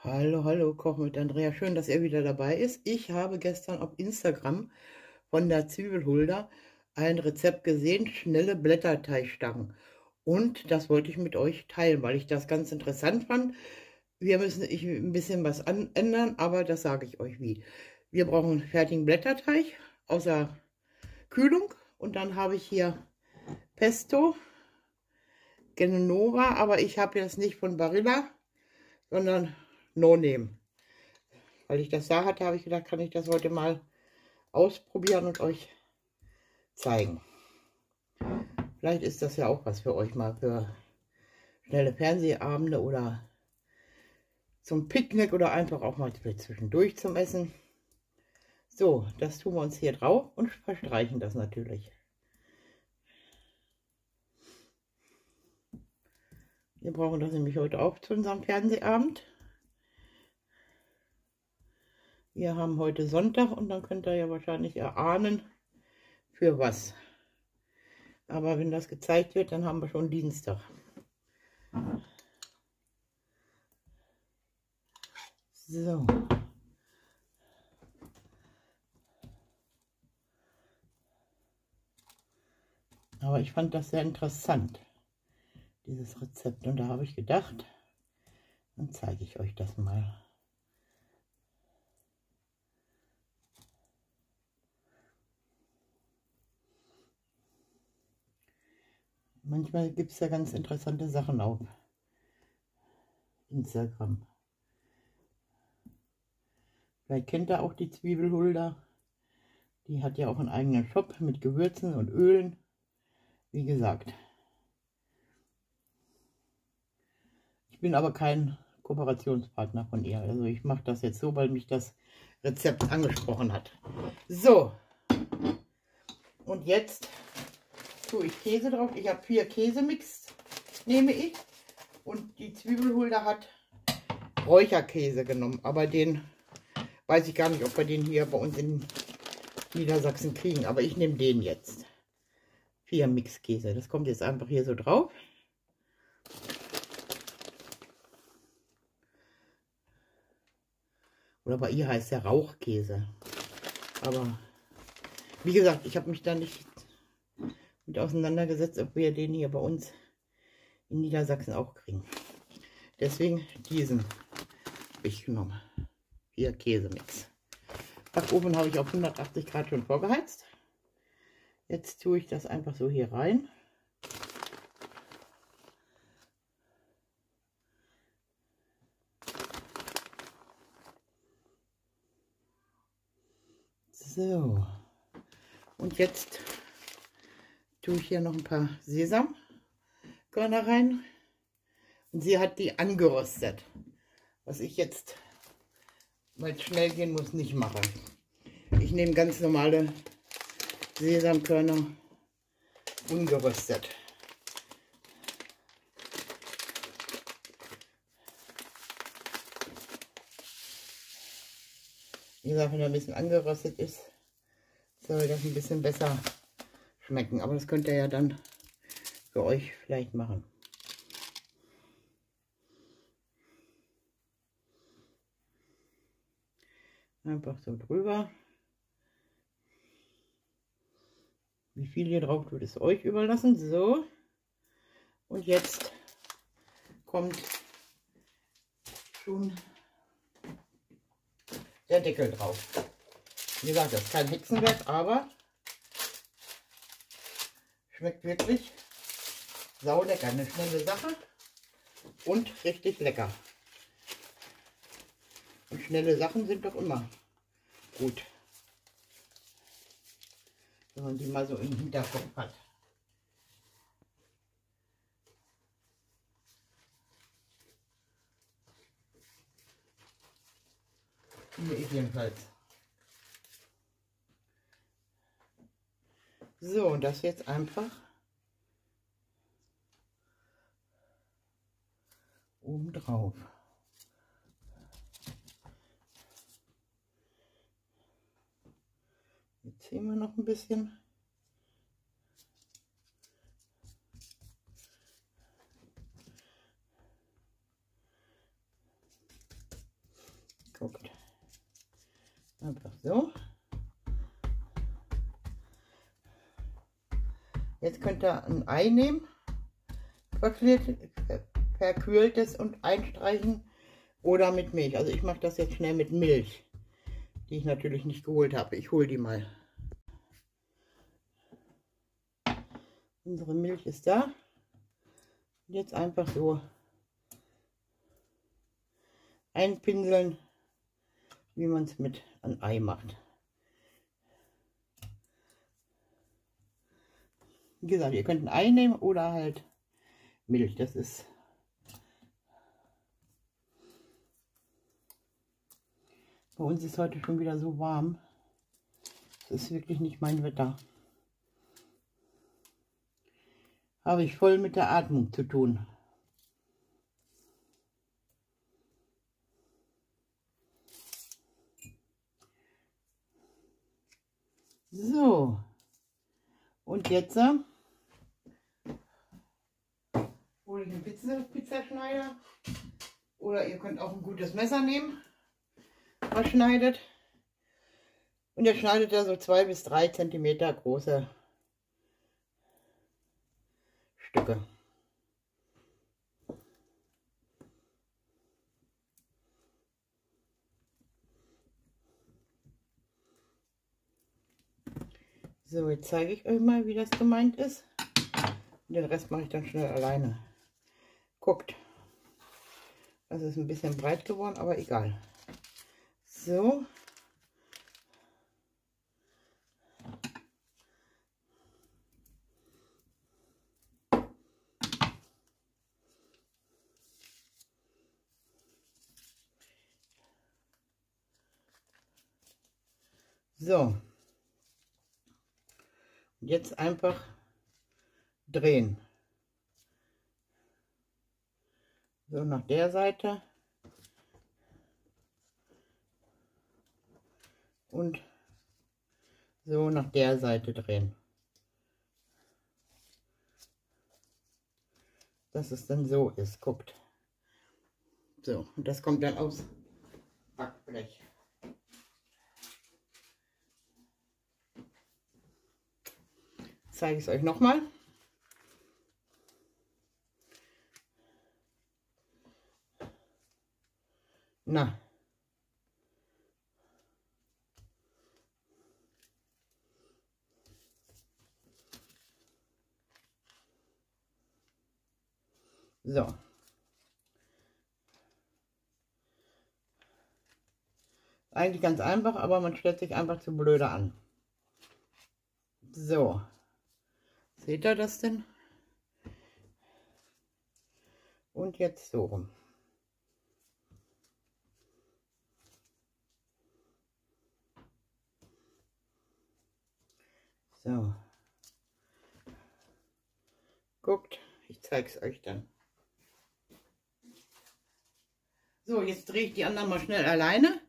Hallo, hallo, Koch mit Andrea. Schön, dass er wieder dabei ist. Ich habe gestern auf Instagram von der Zwiebelhulda ein Rezept gesehen, schnelle Blätterteigstangen. Und das wollte ich mit euch teilen, weil ich das ganz interessant fand. Wir müssen ich, ein bisschen was ändern, aber das sage ich euch wie. Wir brauchen fertigen Blätterteig außer Kühlung. Und dann habe ich hier Pesto, Genova, aber ich habe jetzt nicht von Barilla, sondern No Name. Weil ich das da hatte, habe ich gedacht, kann ich das heute mal ausprobieren und euch zeigen. Vielleicht ist das ja auch was für euch mal für schnelle Fernsehabende oder zum Picknick oder einfach auch mal zwischendurch zum Essen. So, das tun wir uns hier drauf und verstreichen das natürlich. Wir brauchen das nämlich heute auch zu unserem Fernsehabend. Wir haben heute Sonntag und dann könnt ihr ja wahrscheinlich erahnen, für was. Aber wenn das gezeigt wird, dann haben wir schon Dienstag. So. Aber ich fand das sehr interessant, dieses Rezept. Und da habe ich gedacht, dann zeige ich euch das mal. Manchmal gibt es ja ganz interessante Sachen auf Instagram. Vielleicht kennt ihr auch die Zwiebelhulda. Die hat ja auch einen eigenen Shop mit Gewürzen und Ölen. Wie gesagt. Ich bin aber kein Kooperationspartner von ihr. Also ich mache das jetzt so, weil mich das Rezept angesprochen hat. So. Und jetzt tue ich Käse drauf. Ich habe vier Käsemix, nehme ich. Und die Zwiebelhulde hat Räucherkäse genommen. Aber den weiß ich gar nicht, ob wir den hier bei uns in Niedersachsen kriegen. Aber ich nehme den jetzt. Vier Mixkäse. Das kommt jetzt einfach hier so drauf. Oder bei ihr heißt der Rauchkäse. Aber wie gesagt, ich habe mich da nicht mit auseinandergesetzt, ob wir den hier bei uns in Niedersachsen auch kriegen. Deswegen diesen habe ich genommen. Hier Käsemix. Backofen habe ich auf 180 Grad schon vorgeheizt. Jetzt tue ich das einfach so hier rein. So. Und jetzt tue ich hier noch ein paar Sesamkörner rein. Und sie hat die angeröstet. Was ich jetzt, weil es schnell gehen muss, nicht mache. Ich nehme ganz normale Sesamkörner ungeröstet. Wie gesagt, wenn er ein bisschen angeröstet ist, soll das ein bisschen besser schmecken. Aber das könnt ihr ja dann für euch vielleicht machen. Einfach so drüber. Wie viel hier drauf tut, ist euch überlassen. So. Und jetzt kommt schon der Deckel drauf. Wie gesagt, das ist kein Hexenwerk, aber Schmeckt wirklich sau lecker. Eine schnelle Sache und richtig lecker. Und schnelle Sachen sind doch immer gut. Wenn man die mal so im Hinterkopf hat. Mir jedenfalls. So, und das jetzt einfach oben drauf. Jetzt ziehen wir noch ein bisschen. Könnt ihr ein Ei nehmen, verkühltes und einstreichen oder mit Milch. Also ich mache das jetzt schnell mit Milch, die ich natürlich nicht geholt habe. Ich hole die mal. Unsere Milch ist da. Jetzt einfach so einpinseln, wie man es mit einem Ei macht. Wie gesagt, ihr könnt ein Ei nehmen oder halt Milch. Das ist bei uns ist heute schon wieder so warm. Das ist wirklich nicht mein Wetter. habe ich voll mit der Atmung zu tun. So, und jetzt äh, hole ich einen Pizza, Pizzaschneider oder ihr könnt auch ein gutes Messer nehmen, was schneidet. Und ihr schneidet da so zwei bis drei Zentimeter große Stücke. So, jetzt zeige ich euch mal, wie das gemeint ist. Und den Rest mache ich dann schnell alleine. Guckt. Das ist ein bisschen breit geworden, aber egal. So. So. Jetzt einfach drehen. So nach der Seite. Und so nach der Seite drehen. Dass es dann so ist. Guckt. So, und das kommt dann aus Backblech. zeige ich es euch nochmal. Na. So. Eigentlich ganz einfach, aber man stellt sich einfach zu blöde an. So. Seht ihr das denn? Und jetzt so rum. So. Guckt, ich zeige es euch dann. So, jetzt drehe ich die anderen mal schnell alleine.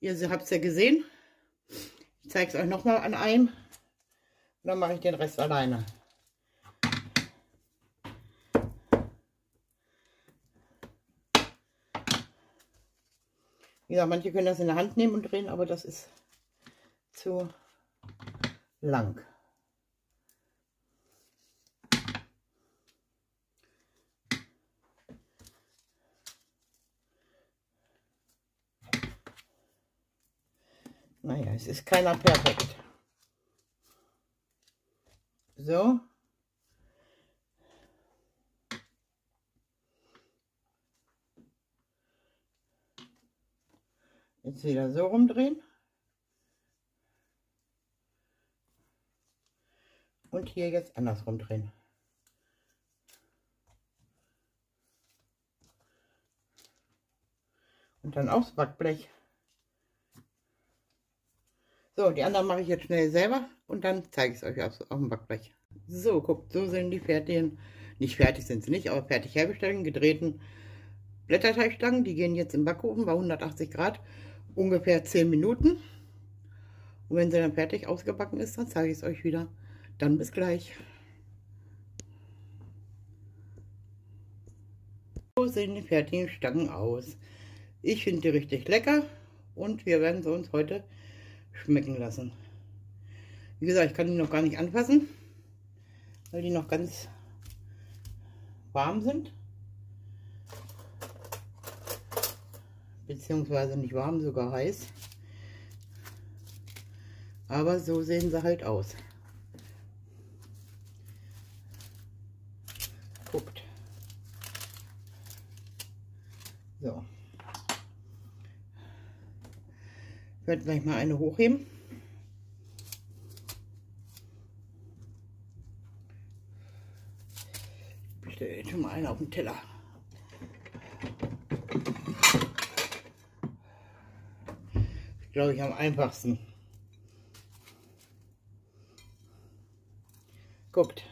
Ihr habt es ja gesehen. Ich zeige es euch nochmal an einem. Und dann mache ich den Rest alleine. Wie gesagt, manche können das in der Hand nehmen und drehen, aber das ist zu lang. Naja, es ist keiner perfekt. So. Jetzt wieder so rumdrehen. Und hier jetzt andersrum drehen. Und dann aufs Backblech. So, die anderen mache ich jetzt schnell selber und dann zeige ich es euch auf, auf dem Backblech. So, guckt, so sind die fertigen, nicht fertig sind sie nicht, aber fertig hergestellten, gedrehten Blätterteigstangen. Die gehen jetzt im Backofen bei 180 Grad ungefähr 10 Minuten. Und wenn sie dann fertig ausgebacken ist, dann zeige ich es euch wieder. Dann bis gleich. So sehen die fertigen Stangen aus. Ich finde die richtig lecker und wir werden sie uns heute schmecken lassen. Wie gesagt, ich kann die noch gar nicht anfassen, weil die noch ganz warm sind. Beziehungsweise nicht warm, sogar heiß. Aber so sehen sie halt aus. Guckt. So. Ich werde gleich mal eine hochheben. Ich stelle schon mal eine auf den Teller. glaube ich am einfachsten. Guckt.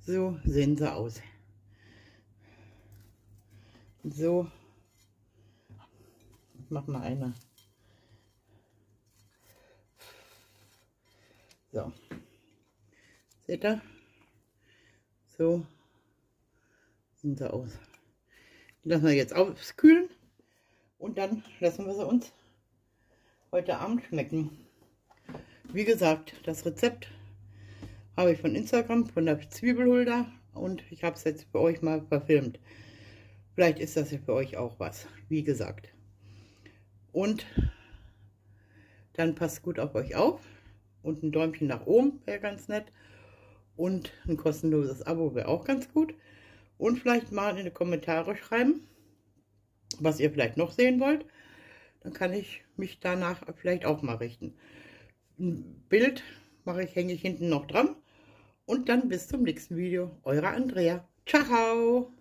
So sehen sie aus. So. Mach mal eine. So. Seht ihr? So sehen sie aus. Die lassen wir jetzt auskühlen und dann lassen wir sie uns heute Abend schmecken. Wie gesagt, das Rezept habe ich von Instagram, von der Zwiebelhulda und ich habe es jetzt für euch mal verfilmt. Vielleicht ist das ja für euch auch was, wie gesagt. Und dann passt gut auf euch auf und ein Däumchen nach oben wäre ganz nett und ein kostenloses Abo wäre auch ganz gut. Und vielleicht mal in die Kommentare schreiben, was ihr vielleicht noch sehen wollt. Dann kann ich mich danach vielleicht auch mal richten. Ein Bild mache ich, hänge ich hinten noch dran. Und dann bis zum nächsten Video. Eure Andrea. Ciao!